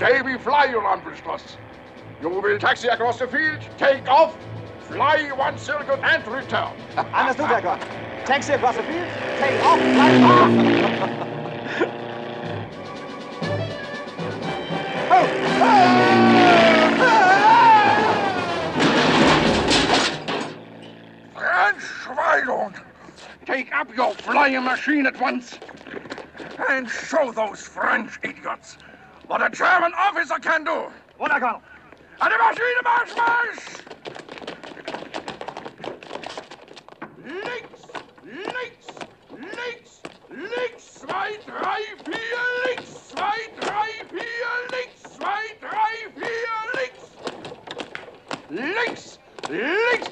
may we fly, Your Anbrustress? You will taxi across the field, take off, fly one circuit and return. Understood, Herr Gott. Taxi across the field, take off, fly off. French Weidung, take up your flying machine at once and show those French idiots what a German officer can do. What, Colonel? An die Maschine, Marsch, Marsch! Links, links, links, links, zwei, drei, vier, links, zwei, drei, vier, links, zwei, drei, vier, links. Links, links.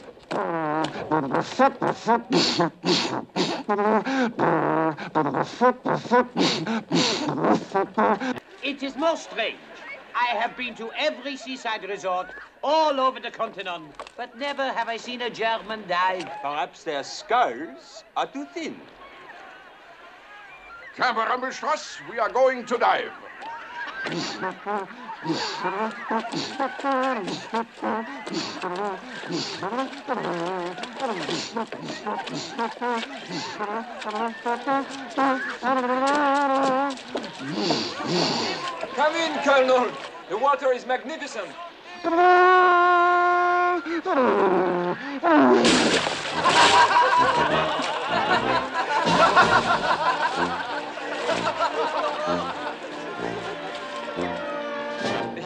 It is most strange. I have been to every seaside resort all over the continent, but never have I seen a German dive. Perhaps their skulls are too thin. Camper Ambustress, we are going to dive. Come in, Colonel. The water is magnificent.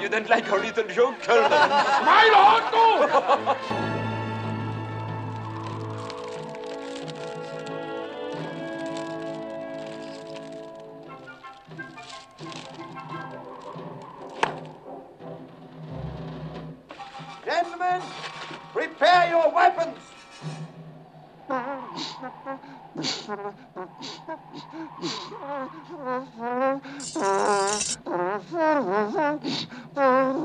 You don't like our little joke, Colonel? My lord, no! Gentlemen, prepare your weapons.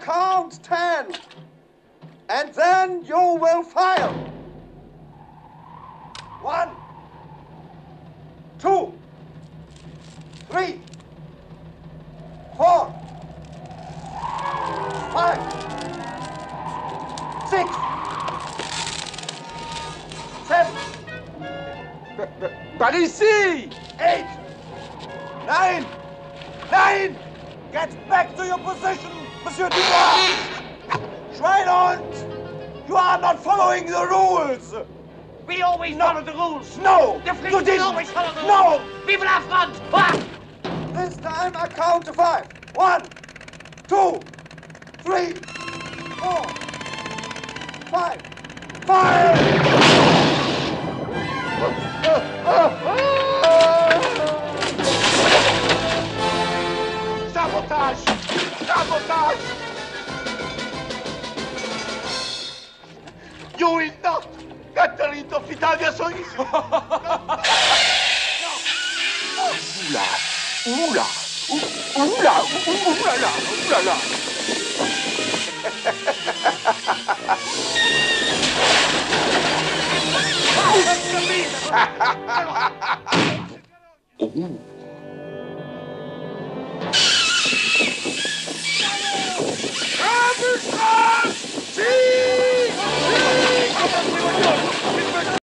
count ten. And then you will fire. One, two, three, four, five, six, seven, Par ici! eight, nine, nine. Get back to your position, Monsieur Dubois. Schweinhund, you are not following the rules. We always follow the rules. No, The you didn't. always follow the No. rules. Vive la France! Ah! This time I count to five. One, two, three, four, five, five. Catherine of Italia Ula! Ula! Ula! Ula! Ula! Ula! Ula! Ula! Ula